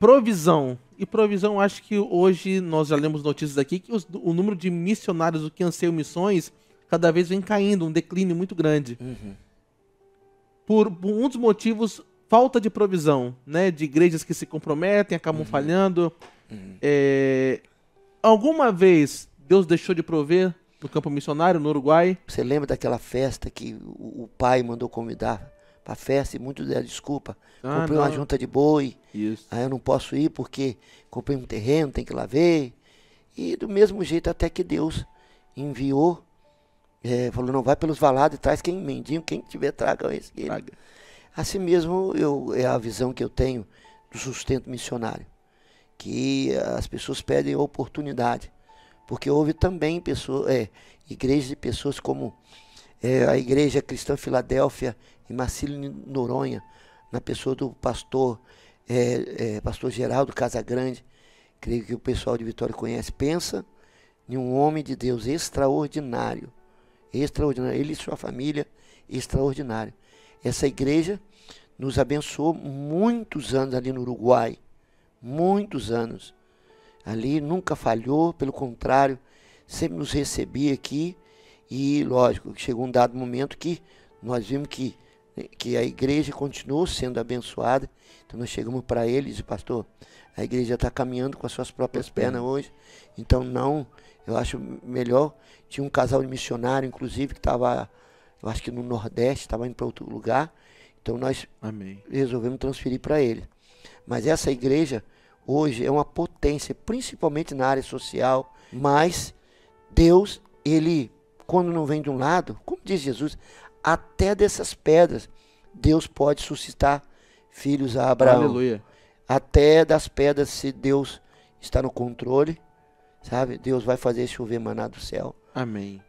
provisão. E provisão, acho que hoje nós já lemos notícias aqui que os, o número de missionários do que anseiam missões cada vez vem caindo, um declínio muito grande. Uhum. Por, por um dos motivos, falta de provisão, né? De igrejas que se comprometem, acabam falhando. É, alguma vez Deus deixou de prover no campo missionário, no Uruguai? Você lembra daquela festa que o, o pai mandou convidar pra festa e muitos deram desculpa? Ah, comprei uma não. junta de boi, Isso. aí eu não posso ir porque comprei um terreno, tem que ir lá ver. E do mesmo jeito até que Deus enviou, é, falou, não, vai pelos valados e traz quem mendigo, quem tiver traga esse. aqui." Traga. Assim mesmo eu, é a visão que eu tenho do sustento missionário. Que as pessoas pedem oportunidade. Porque houve também pessoas, é, igrejas de pessoas como é, a Igreja Cristã Filadélfia em Marcílio Noronha, na pessoa do pastor, é, é, pastor Geraldo Casagrande, creio que o pessoal de Vitória conhece, pensa em um homem de Deus extraordinário, extraordinário, ele e sua família, extraordinário. Essa igreja nos abençoou muitos anos ali no Uruguai, muitos anos. Ali nunca falhou, pelo contrário, sempre nos recebia aqui e, lógico, chegou um dado momento que nós vimos que, que a igreja continuou sendo abençoada. Então nós chegamos para eles e pastor, a igreja está caminhando com as suas próprias pernas hoje. Então não, eu acho melhor. Tinha um casal de missionário, inclusive, que estava, eu acho que no Nordeste, estava indo para outro lugar. Então nós Amém. resolvemos transferir para ele. Mas essa igreja hoje é uma potência, principalmente na área social, mas Deus, ele quando não vem de um lado, como diz Jesus, até dessas pedras Deus pode suscitar filhos a Abraão. Aleluia. Até das pedras, se Deus está no controle, sabe? Deus vai fazer chover maná do céu. Amém.